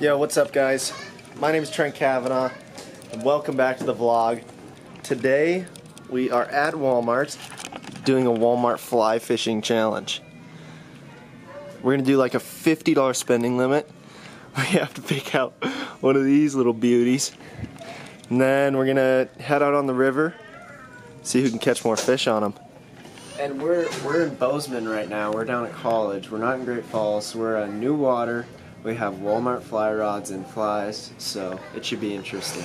Yo, what's up, guys? My name is Trent Kavanaugh, and welcome back to the vlog. Today, we are at Walmart doing a Walmart fly fishing challenge. We're gonna do like a $50 spending limit. We have to pick out one of these little beauties. And then we're gonna head out on the river, see who can catch more fish on them. And we're we're in Bozeman right now. We're down at college. We're not in Great Falls. We're on New Water. We have Walmart fly rods and flies, so it should be interesting.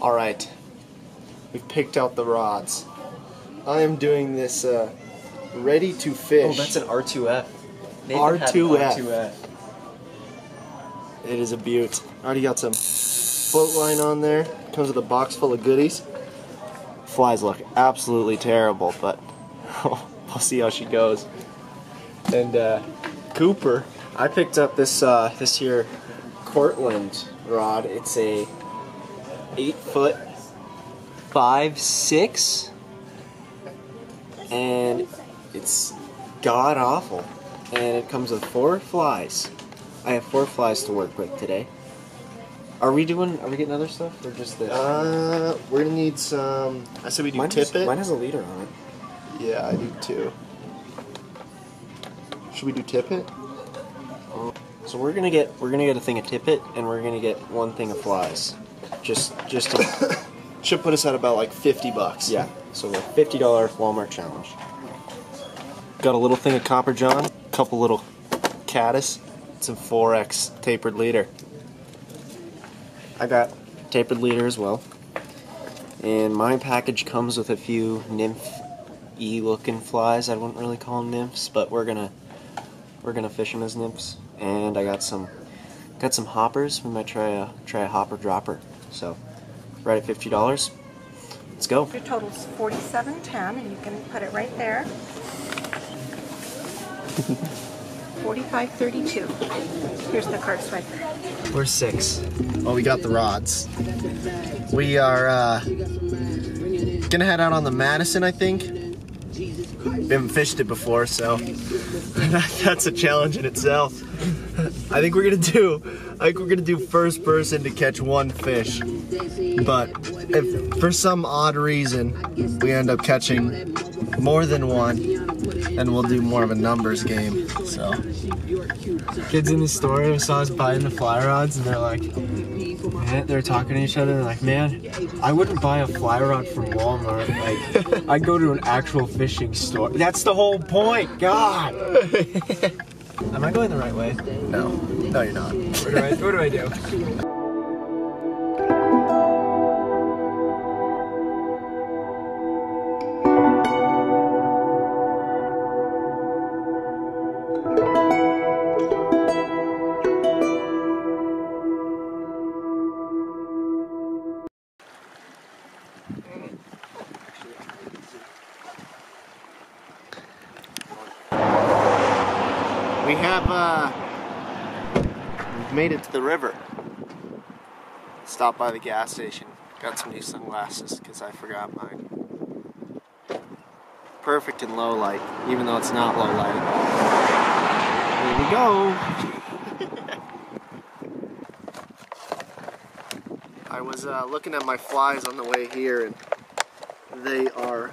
All right, we've picked out the rods. I am doing this uh, ready to fish. Oh, that's an R2F. Nathan R2F. R2F. It is a beaut. Already got some float line on there. Comes with a box full of goodies. Flies look absolutely terrible, but we'll see how she goes. And uh, Cooper, I picked up this uh, this here Cortland rod. It's a eight foot five six, and it's god awful. And it comes with four flies. I have four flies to work with today. Are we doing? Are we getting other stuff or just this? Uh, we're gonna need some. I said we do mine, tip has, mine has a leader on it. Yeah, I do too. Should we do tippet? So we're gonna get we're gonna get a thing of tippet and we're gonna get one thing of flies. Just just to Should put us at about like fifty bucks. yeah. So fifty dollar Walmart challenge. Got a little thing of copper john, a couple little caddis, some 4x tapered leader. I got tapered leader as well. And my package comes with a few nymph e looking flies. I wouldn't really call them nymphs, but we're gonna we're gonna fish them as nymphs. And I got some got some hoppers. We might try a try a hopper dropper. So right at fifty dollars. Let's go. Your total's forty-seven ten, and you can put it right there. Forty-five thirty-two. Here's the card swiper. We're six. Well, we got the rods. We are uh, gonna head out on the Madison, I think. We haven't fished it before, so that's a challenge in itself. I think we're gonna do. I think we're gonna do first person to catch one fish. But if for some odd reason we end up catching more than one, then we'll do more of a numbers game. So. kids in the store saw us buying the fly rods and they're like man, they're talking to each other and like man i wouldn't buy a fly rod from walmart like i'd go to an actual fishing store that's the whole point god am i going the right way? No, no, you're not. what do i, what do, I do We have, uh, we've made it to the river. Stopped by the gas station. Got some new sunglasses because I forgot mine. Perfect in low light, even though it's not low light. Here we go. I was uh, looking at my flies on the way here and they are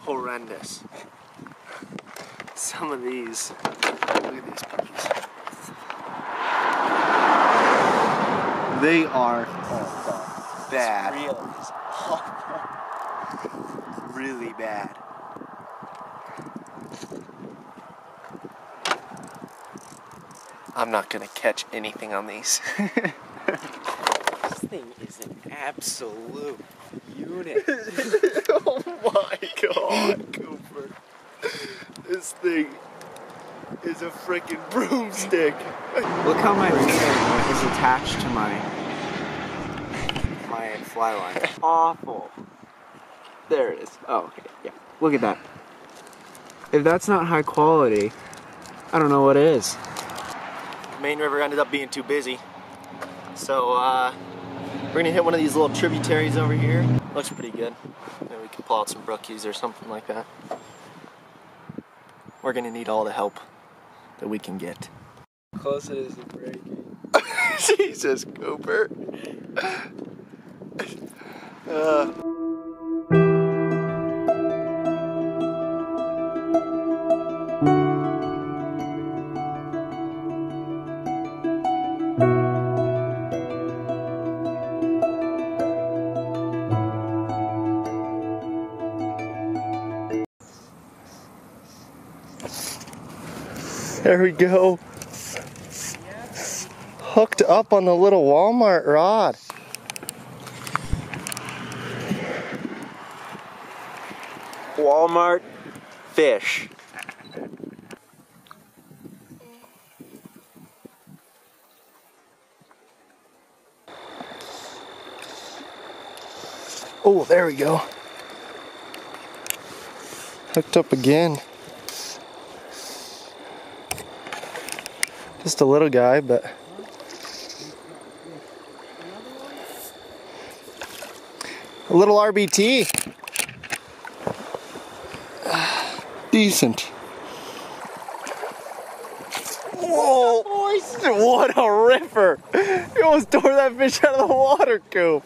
horrendous. Some of these Look at these puppies. They are bad. Really bad. I'm not gonna catch anything on these. This thing is an absolute unit. oh my god. This thing is a freaking broomstick. Look how my leader is attached to my my fly line. Awful. There it is. Oh, okay. Yeah. Look at that. if that's not high quality, I don't know what is. Main River ended up being too busy. So uh, we're gonna hit one of these little tributaries over here. Looks pretty good. Maybe we can pull out some brookies or something like that. We're gonna need all the help that we can get. Close it is breaking. Jesus, Cooper. Uh, there we go. Hooked up on the little Walmart rod. Walmart fish. Oh, there we go. Hooked up again. Just a little guy, but a little RBT. Decent. Whoa! What a ripper! You almost tore that fish out of the water coop.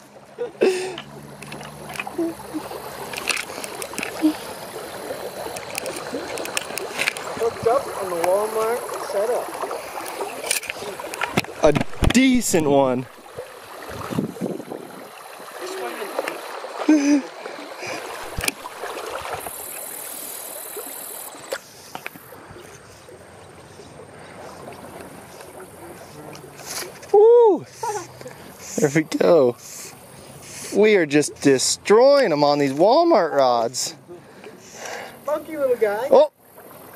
Hooked up on the Walmart setup. Decent one. Woo! There we go. We are just destroying them on these Walmart rods. Funky little guy. Oh,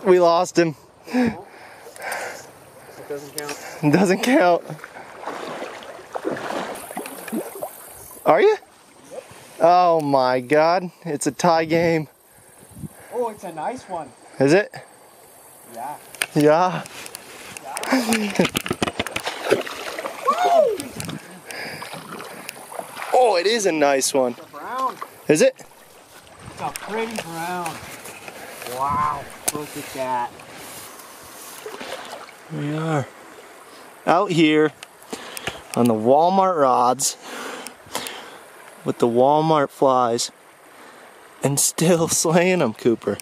we lost him. It doesn't count. Doesn't count. Are you? Oh my god, it's a tie game. Oh, it's a nice one. Is it? Yeah. Yeah. oh, it is a nice one. It's a brown. Is it? It's a pretty brown. Wow. Look at that. We are out here on the Walmart rods with the Walmart flies and still slaying them, Cooper.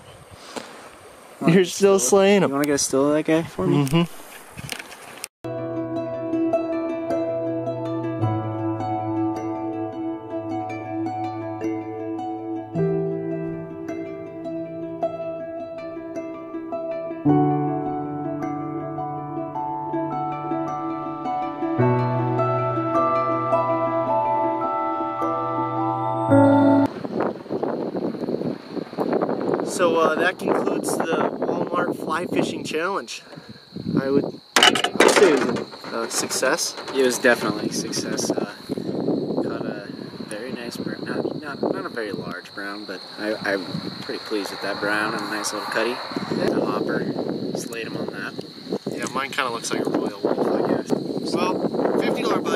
You're still slaying them. You want to get a still of that guy for me? hmm So uh, that concludes the Walmart fly fishing challenge. I would I'd say it was a uh, success. It was definitely a success. Uh, caught a very nice brown. Not, not, not a very large brown, but I, I'm pretty pleased with that brown and a nice little cutty. The hopper slayed him on that. Yeah, mine kind of looks like a Royal Wulff, I guess. Well, $50 buy